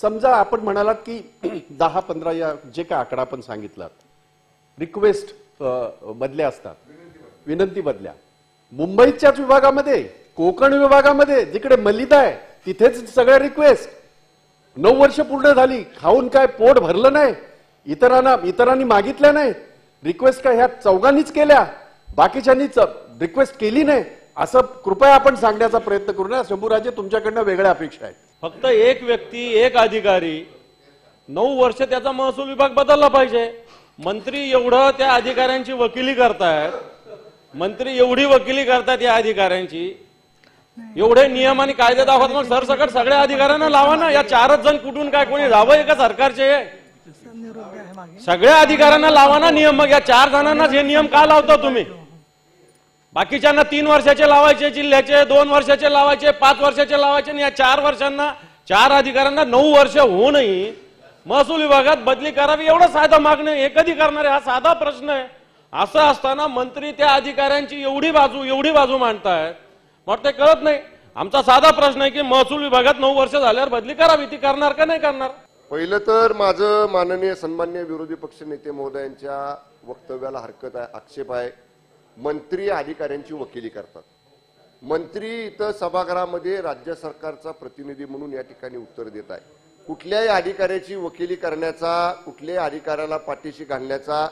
समजा आपण म्हणालात की दहा पंधरा या जे काय आकडा आपण सांगितलात रिक्वेस्ट बदल्या असतात. विनंती बदल्या मुंबईच्याच विभागामध्ये कोकण विभागामध्ये जिकडे मलिदा आहे तिथेच सगळ्या रिक्वेस्ट नऊ वर्ष पूर्ण झाली खाऊन काय पोट भरलं नाही इतरांना इतरांनी मागितल्या नाही रिक्वेस्ट काय ह्या चौघांनीच केल्या बाकीच्यांनी रिक्वेस्ट केली नाही असं कृपया आपण सांगण्याचा प्रयत्न करू नये. शंभूराजे तुमच्याकडनं वेगळ्या अपेक्षा आहेत. फक्त एक व्यक्ती एक अधिकारी नऊ वर्ष त्याचा महसूल विभाग बदलला पाहिजे. मंत्री एवढं त्या अधिकाऱ्यांची वकिली करतायत. मंत्री एवढी वकिली करतायत या अधिकाऱ्यांची. एवढे नियम आणि कायदे दाखवत मग सरसकट सगळ्या अधिकाऱ्यांना लावा ना. या चारच जण कुठून काय कोणी जावं का सरकारचे? सगळ्या अधिकाऱ्यांना लावा ना नियम. मग या चार जणांनाच हे नियम का लावता तुम्ही? बाकीच्यांना तीन वर्षाचे लावायचे जिल्ह्याचे दोन वर्षाचे लावायचे पाच वर्षाचे लावायचे आणि या चार वर्षांना चार अधिकाऱ्यांना नऊ वर्ष होऊनही महसूल विभागात बदली करावी एवढं साधा मागणं हे कधी करणार आहे हा साधा प्रश्न आहे. असं असताना मंत्री त्या अधिकाऱ्यांची एवढी बाजू एवढी बाजू मांडतायत. मग ते कळत नाही. आमचा साधा प्रश्न आहे की महसूल विभागात नऊ वर्ष झाल्यावर बदली करावी ती करणार का नाही करणार? पहिलं तर माझं माननीय सन्मान्य विरोधी पक्ष नेते महोदयांच्या वक्तव्याला हरकत आहे आक्षेप आहे. मंत्री अधिकाऱ्यांची वकिली करतात. मंत्री इथं सभागृहामध्ये राज्य सरकारचा प्रतिनिधी म्हणून या ठिकाणी उत्तर देत आहे. कुठल्याही अधिकाऱ्याची वकिली करण्याचा कुठल्याही अधिकाऱ्याला पाठीशी घालण्याचा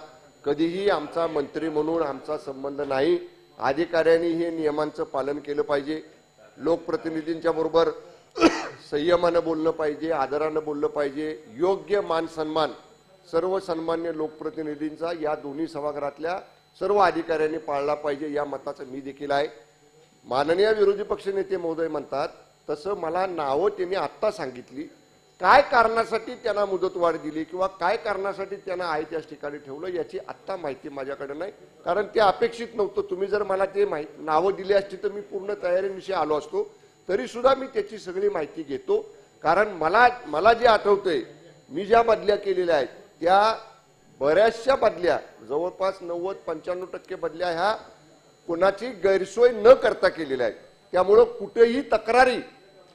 कधीही आमचा मंत्री म्हणून आमचा संबंध नाही. अधिकाऱ्यांनी हे नियमांचं पालन केलं पाहिजे. लोकप्रतिनिधींच्या बरोबर संयमानं बोललं पाहिजे आदरानं बोललं पाहिजे. योग्य मान सन्मान सर्व सन्मान्य लोकप्रतिनिधींचा या दोन्ही सभागृहातल्या सर्व अधिकाऱ्यांनी पाळला पाहिजे या मताचं मी देखील आहे. माननीय विरोधी पक्षनेते महोदय म्हणतात तसं मला नावं त्यांनी आत्ता सांगितली. काय कारणासाठी त्यांना मुदतवाढ दिली किंवा काय कारणासाठी त्यांना आहे त्याच ठिकाणी ठेवलं याची आत्ता माहिती माझ्याकडे नाही. कारण ते अपेक्षित नव्हतं. तुम्ही जर मला ते माहिती नावं दिली असती तर मी पूर्ण तयारीविषयी आलो असतो. तरी सुद्धा मी त्याची सगळी माहिती घेतो. कारण मला मला जे आठवतंय मी ज्या बदल्या केलेल्या आहेत त्या बऱ्याचशा बदल्या जवळपास नव्वद पंच्याण्णव टक्के बदल्या ह्या कोणाची गैरसोय न करता केलेल्या आहेत. त्यामुळं कुठेही तक्रारी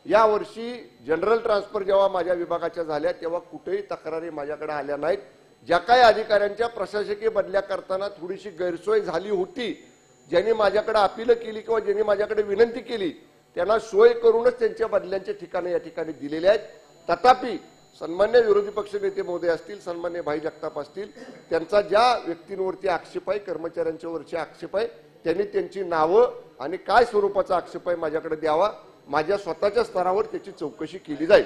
या वर्षी जनरल ट्रान्सफर जेव्हा माझ्या विभागाच्या झाल्या तेव्हा कुठेही तक्रारी माझ्याकडे आल्या नाहीत. ज्या काही अधिकाऱ्यांच्या प्रशासकीय बदल्या करताना थोडीशी गैरसोय झाली होती ज्यांनी माझ्याकडे अपील केली किंवा ज्यांनी माझ्याकडे विनंती केली त्यांना सोय करूनच त्यांच्या बदल्यांचे ठिकाणं या ठिकाणी दिलेले आहेत. तथापि सन्मान्य विरोधी पक्ष नेते महोदय असतील सन्मान्य भाई जगताप असतील त्यांचा ज्या व्यक्तींवरती आक्षेप आहे कर्मचाऱ्यांच्या वरचे आक्षेप आहे त्यांनी त्यांची नावं आणि काय स्वरूपाचा आक्षेप आहे माझ्याकडे द्यावा माझ्या स्वतःच्या स्तरावर त्याची चौकशी केली जाईल.